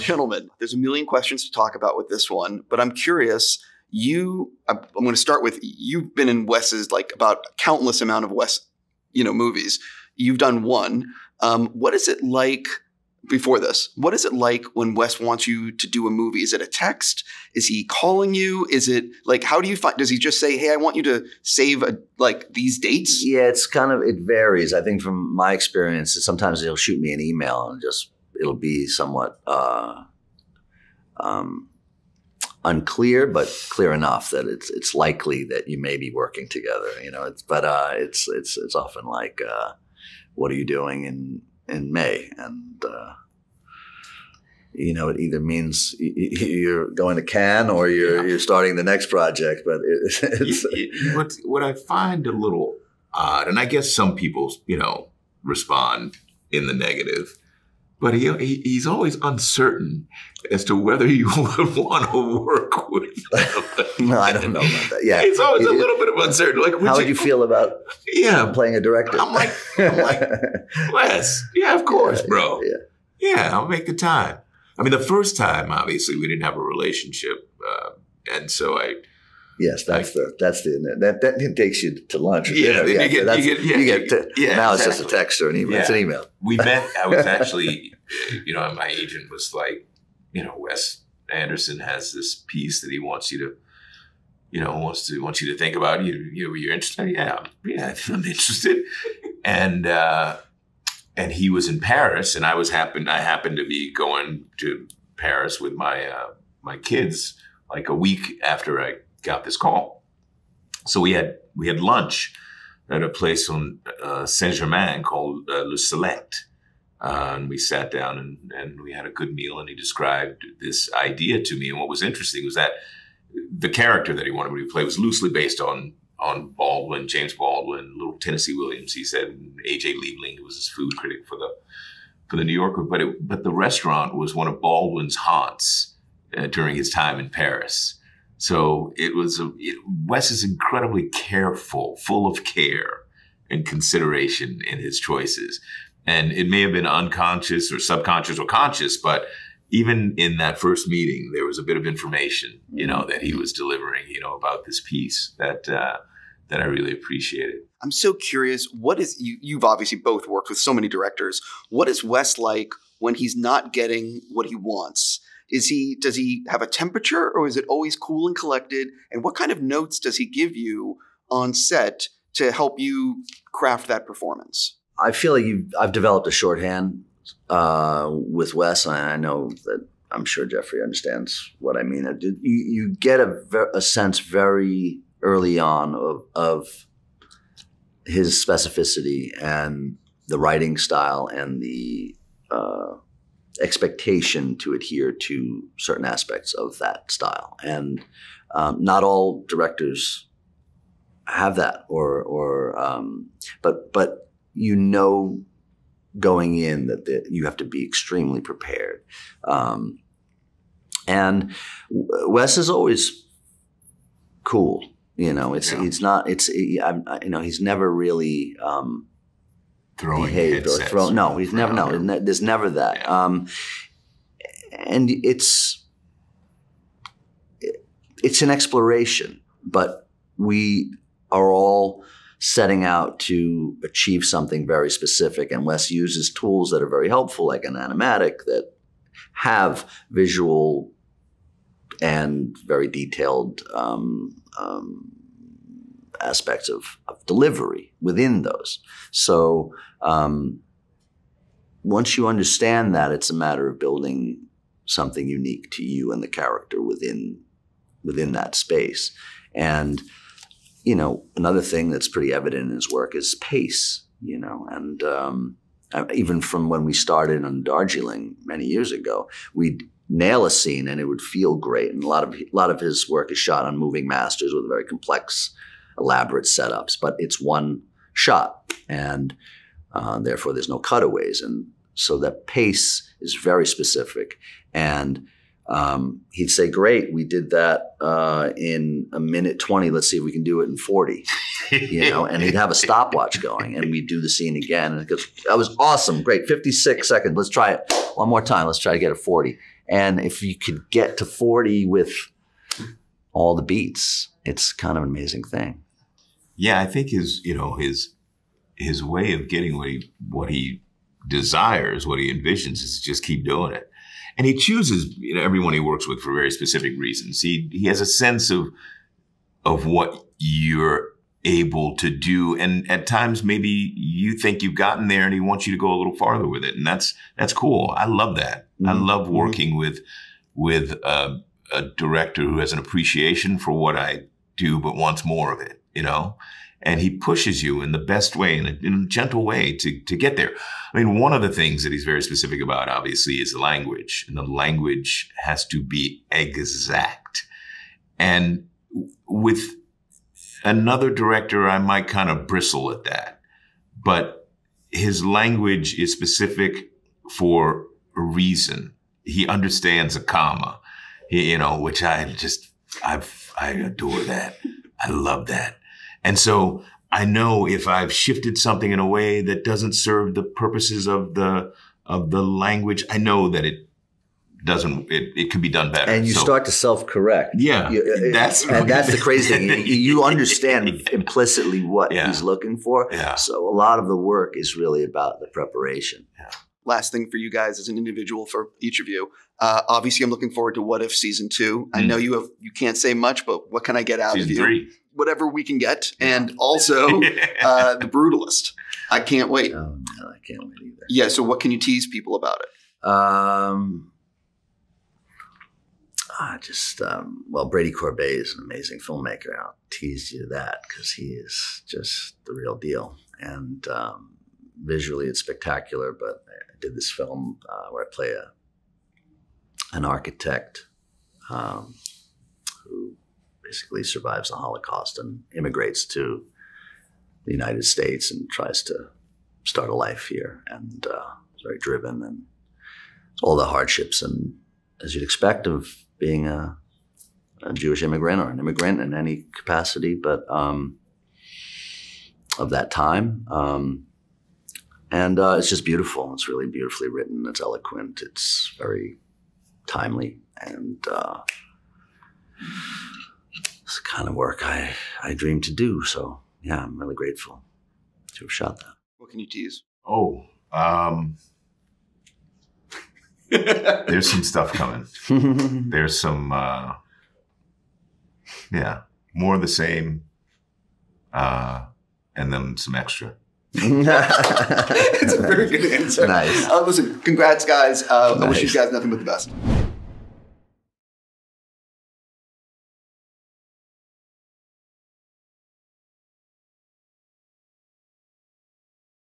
Gentlemen, there's a million questions to talk about with this one, but I'm curious. You, I'm going to start with you've been in Wes's like about countless amount of Wes, you know, movies. You've done one. Um, what is it like before this? What is it like when Wes wants you to do a movie? Is it a text? Is he calling you? Is it like how do you find? Does he just say, "Hey, I want you to save a, like these dates"? Yeah, it's kind of it varies. I think from my experience, sometimes he'll shoot me an email and just it'll be somewhat uh, um, unclear, but clear enough that it's it's likely that you may be working together. You know, it's, but uh, it's it's it's often like, uh, what are you doing in in May? And uh, you know, it either means you're going to Cannes or you're yeah. you're starting the next project. But it, it's, what what I find a little odd, and I guess some people, you know, respond in the negative but he, he, he's always uncertain as to whether you would want to work with him. no, I don't know about that. Yeah, it's always a little bit of uncertain. Like, would how would you, feel about yeah playing a director? I'm like, I'm like, Wes, yeah, of course, yeah, bro. Yeah, yeah, I'll make the time. I mean, the first time, obviously, we didn't have a relationship, uh, and so I Yes, that's the that's the that that takes you to lunch. yeah, yeah, you get, you get, yeah, you get to, yeah, now exactly. it's just a text or an email. Yeah. It's an email. We met. I was actually, you know, my agent was like, you know, Wes Anderson has this piece that he wants you to, you know, wants to wants you to think about. You you you're interested? Yeah, yeah, I'm interested. and uh, and he was in Paris, and I was happened I happened to be going to Paris with my uh, my kids like a week after I got this call. So we had we had lunch at a place on uh, Saint Germain called uh, Le Select. Uh, and we sat down and, and we had a good meal, and he described this idea to me. And what was interesting was that the character that he wanted me to play was loosely based on on Baldwin, James Baldwin, little Tennessee Williams. He said A.J. Liebling, who was his food critic for the for the New Yorker. But it, but the restaurant was one of Baldwin's haunts uh, during his time in Paris. So it was, a, it, Wes is incredibly careful, full of care and consideration in his choices. And it may have been unconscious or subconscious or conscious, but even in that first meeting, there was a bit of information, you know, that he was delivering, you know, about this piece that, uh, that I really appreciated. I'm so curious. What is you? You've obviously both worked with so many directors. What is Wes like when he's not getting what he wants? Is he does he have a temperature or is it always cool and collected? And what kind of notes does he give you on set to help you craft that performance? I feel like I've developed a shorthand uh, with Wes. And I know that I'm sure Jeffrey understands what I mean. You, you get a, a sense very early on of, of his specificity and the writing style and the uh, expectation to adhere to certain aspects of that style. And um, not all directors have that, or or um, but but you know going in that the, you have to be extremely prepared. Um, and Wes is always cool. You know, it's yeah. it's not it's you know he's never really um, throwing behaved or thrown. No, he's never. No, there's never that. Yeah. Um, and it's it's an exploration, but we are all setting out to achieve something very specific. And Wes uses tools that are very helpful, like an animatic that have visual and very detailed um, um, aspects of, of delivery within those. So um, once you understand that, it's a matter of building something unique to you and the character within within that space. And you know, another thing that's pretty evident in his work is pace. You know, and um, even from when we started on Darjeeling many years ago, we'd nail a scene and it would feel great. And a lot of a lot of his work is shot on moving masters with very complex elaborate setups, but it's one shot, and uh, therefore there's no cutaways, and so that pace is very specific. And um, he'd say, "Great, we did that uh, in a minute twenty. Let's see if we can do it in 40. You know, and he'd have a stopwatch going, and we'd do the scene again, and it goes, "That was awesome, great, fifty six seconds. Let's try it one more time. Let's try to get it forty. And if you could get to forty with all the beats, it's kind of an amazing thing. Yeah, I think his you know his his way of getting what he what he desires, what he envisions, is just keep doing it. And he chooses you know, everyone he works with for very specific reasons. He he has a sense of of what you're able to do, and at times maybe you think you've gotten there, and he wants you to go a little farther with it, and that's that's cool. I love that. Mm-hmm. I love working with with a, a director who has an appreciation for what I do, but wants more of it. You know, and he pushes you in the best way, in a, in a, gentle way to, to get there. I mean, one of the things that he's very specific about, obviously, is language. And the language has to be exact. And with another director, I might kind of bristle at that. But his language is specific for a reason. He understands a comma, you know, which I just, I, I adore that. I love that. And so I know if I've shifted something in a way that doesn't serve the purposes of the of the language, I know that it doesn't it, it could be done better. And you so, start to self correct. Yeah, you, uh, uh, that's and that's the crazy thing. You, you understand implicitly what yeah. he's looking for. Yeah. So a lot of the work is really about the preparation. Yeah. Last thing for you guys as an individual, for each of you. Uh, obviously, I'm looking forward to What If season two. Mm. I know you have you can't say much, but what can I get out season of you? Three whatever we can get, and also uh, the Brutalist. I can't wait. Oh, no, I can't wait either. Yeah. So, what can you tease people about it? Um, ah, just um, well, Brady Corbet is an amazing filmmaker. I'll tease you that because he is just the real deal, and um, visually it's spectacular. But I did this film uh, where I play a an architect um, who basically survives the Holocaust and immigrates to the United States and tries to start a life here. And uh, very driven and all the hardships and as you'd expect of being a, a Jewish immigrant or an immigrant in any capacity, but um, of that time. Um, and uh, it's just beautiful. It's really beautifully written. It's eloquent. It's very timely and. Uh, it's the kind of work I, I dream to do. So yeah, I'm really grateful to have shot that. What can you tease? Oh, um, there's some stuff coming. there's some, uh, yeah, more of the same, uh, and then some extra. it's a very good answer. Nice. Uh, listen, congrats, guys. Uh, nice. I wish you guys nothing but the best.